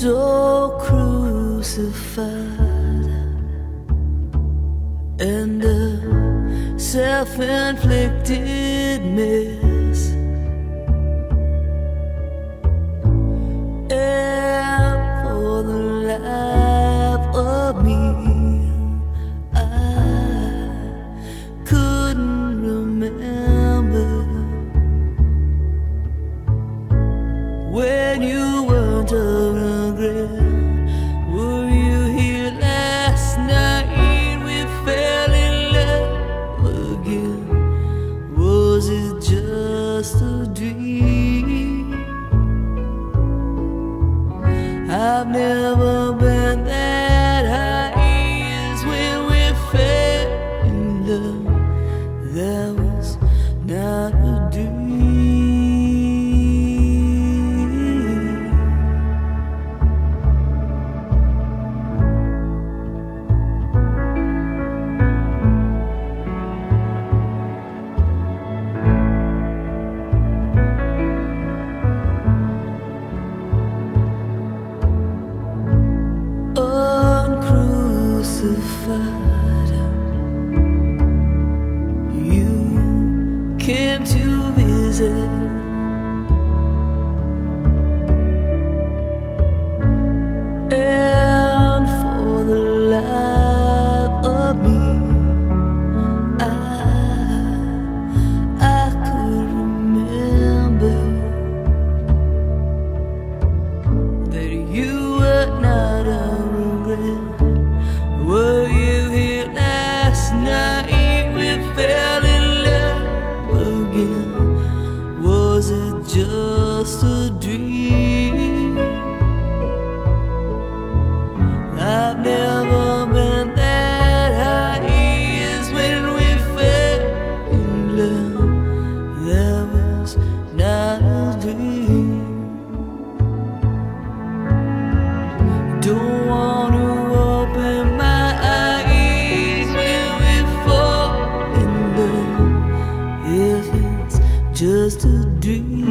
so crucified and the self inflicted myth. never crucified. You came to visit. a dream. I've never been that high when we fell in love. That was not a dream. Don't want to open my eyes when we fall in love. If it's just a dream.